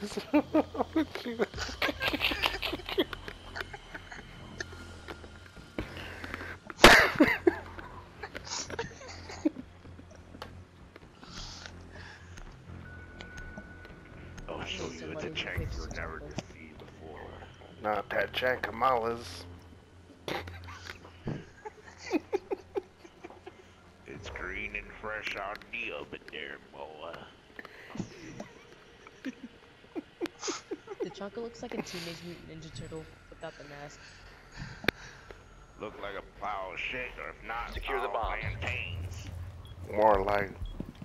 I'll show you a tank fixes you've never temple. defeated before. Not that Chan Kamala's. It's green and fresh on the oven there, boy. The Chonka looks like a Teenage Mutant Ninja Turtle without the mask. Look like a pile of shit, or if not, Secure the bomb. plantains. More like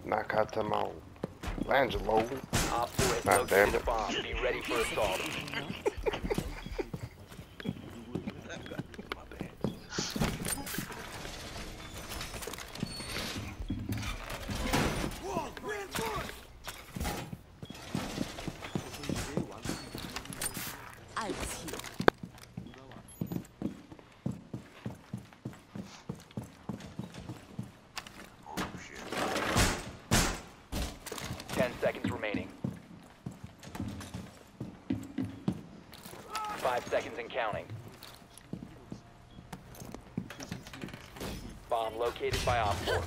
Nakatamo Langelo. Op 4 has damn located a it. bomb. Be ready for assault. Oh shit. Ten seconds remaining. Five seconds and counting. Bomb located by Op 4.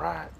Right.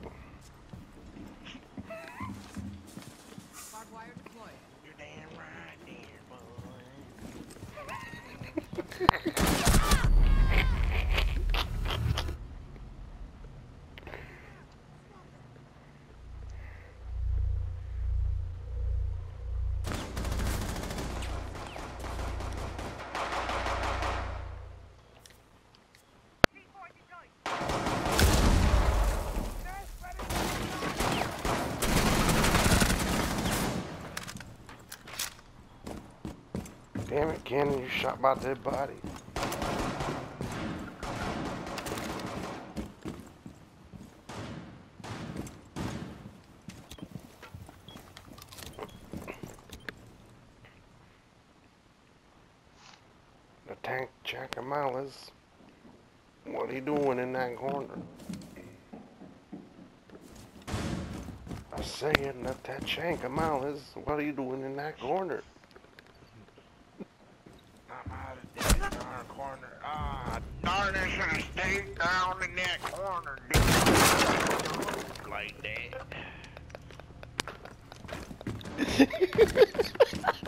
Damn it, Ken, you shot my dead body. The tank Chacamalas. What you doing in that corner? I saying that that Chankamalas. What are you doing in that corner? Out darn corner. Ah, darn, I should have stayed down in that corner, dude. Like that.